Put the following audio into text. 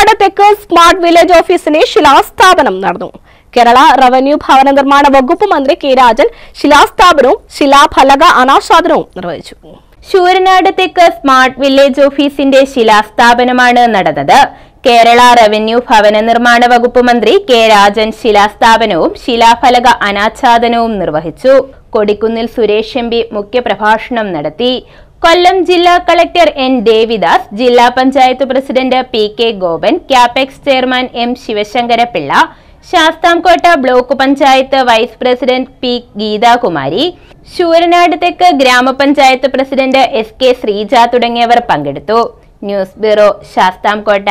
ശൂരനാട് തെക്ക് smart village ഓഫീസിന് ശിലാസ്ഥാപനം നടന്നു. കേരള റവന്യൂ ഭവന നിർമ്മാണ വകുപ്പ് മന്ത്രി കെ രാജൻ ശിലാസ്ഥാപനവും ശിലാഫലക അനാച്ഛാദനവും നിർവഹിച്ചു. ശൂരനാട് തെക്ക് സ്മാർട്ട് വില്ലേജ് ഓഫീസിന്റെ ശിലാസ്ഥാപനമാണ് നടന്നത്. കേരള റവന്യൂ ഭവന നിർമ്മാണ വകുപ്പ് മന്ത്രി കെ രാജൻ ശിലാസ്ഥാപനവും ശിലാഫലക അനാച്ഛാദനവും നിർവഹിച്ചു. കൊടിക്കുന്നിൽ സുരേഷ് എം പി മുഖ്യപ്രഭാഷണം നടത്തി. കൊല്ലം ജില്ലാ കളക്ടർ എൻ ദേവിദാസ് ജില്ലാ panchayat president P K Gopan Capex chairman M Sivasankara Pillai Sasthamkotta block panchayat vice president P Geethakumari Sooranad തെക്ക് ഗ്രാമപഞ്ചായത്ത് പ്രസിഡന്റ് എസ് കെ ശ്രീജ തുടങ്ങിയവർ പങ്കെടുത്തു. News bureau Sasthamkotta.